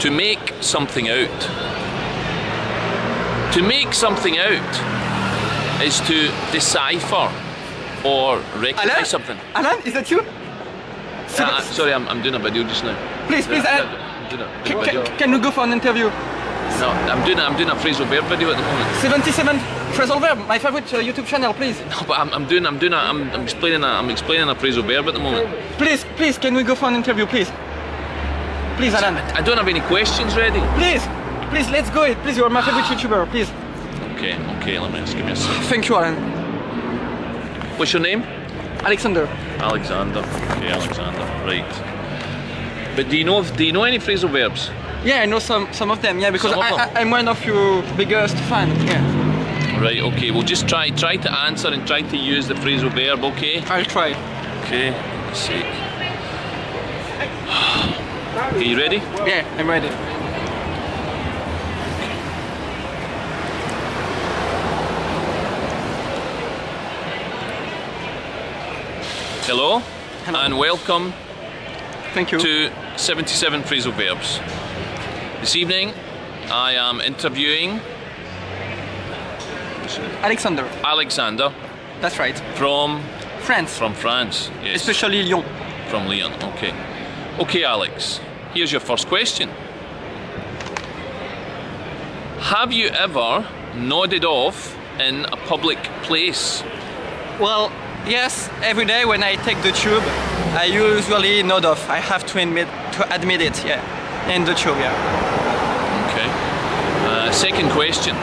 to make something out. To make something out is to decipher or recognize Alan? something. Alan, is that you? Uh, sorry, I'm, I'm doing a video just now. Please, please, Alan. A Can, can, can we go for an interview? No, I'm doing a, I'm doing a phrasal verb video at the moment. 77 phrasal verb, my favorite uh, YouTube channel, please. No, but I'm, I'm doing I'm doing a, I'm, I'm explaining a, I'm explaining a phrasal verb at the moment. Please, please, can we go for an interview, please? Please, Alan. I don't have any questions ready. Please, please, let's go. Please, you're my favorite YouTuber, please. Okay, okay, let me just give me a second. Thank you, Alan. What's your name? Alexander. Alexander. Okay, Alexander. Right. But do you know do you know any phrasal verbs? Yeah, I know some some of them. Yeah, because I? I, I'm one of your biggest fan. Yeah, Right. Okay. We'll just try try to answer and try to use the phrasal verb. Okay. I'll try. Okay. Let's Okay, you ready? Yeah, I'm ready. Hello. Hello. And welcome Thank you. to 77 phrasal verbs. This evening, I am interviewing Alexander. Alexander That's right. from France. from France. Yes. Especially Lyon. From Lyon, Okay. Okay, Alex. Here's your first question. Have you ever nodded off in a public place? Well, yes. Every day when I take the tube, I usually nod off. I have to admit to admit it. Yeah, in the tube. Yeah. Okay. Uh, second question.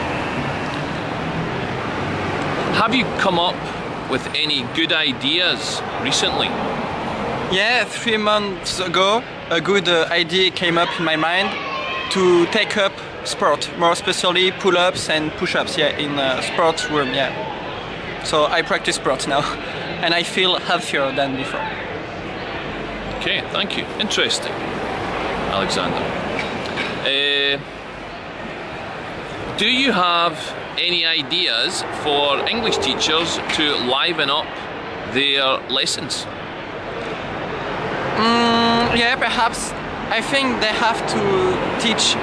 Have you come up with any good ideas recently? Yeah, three months ago, a good uh, idea came up in my mind to take up sport, more especially pull-ups and push-ups. Yeah, in a sport room. Yeah. So I practice sports now, and I feel healthier than before. Okay, thank you. Interesting, Alexander. Uh, do you have any ideas for English teachers to liven up their lessons? Yeah, perhaps. I think they have to teach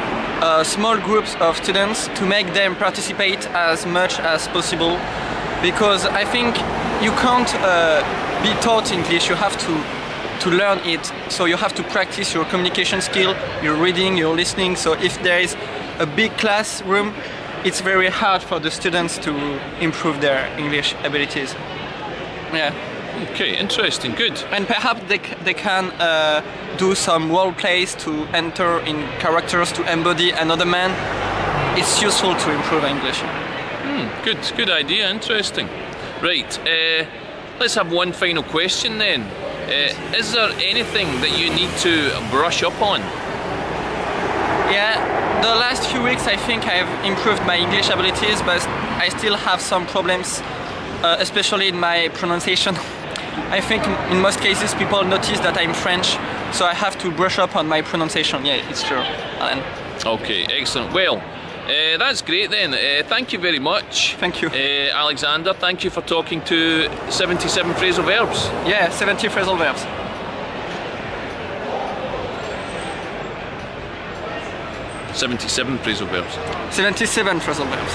uh, small groups of students to make them participate as much as possible because I think you can't uh, be taught English, you have to to learn it. So you have to practice your communication skill, your reading, your listening. So if there is a big classroom, it's very hard for the students to improve their English abilities. Yeah Okay, interesting, good. and perhaps they, they can uh, do some role plays to enter in characters to embody another man. It's useful to improve English. Good, good idea, interesting. Right, uh, let's have one final question then. Uh, is there anything that you need to brush up on? Yeah, the last few weeks I think I've improved my English abilities, but I still have some problems, uh, especially in my pronunciation. I think in- most cases people notice that I'm French, so I have to brush up on my pronunciation. Yeah, it's true. Alan. Okay, excellent. Well, uh, that's great then. Uh, thank you very much. Thank you. Uh, Alexander, thank you for talking to 77 phrasal verbs. Yeah, 70 phrasal verbs. Seventy-seven phrasal verbs. 77 phrasal verbs.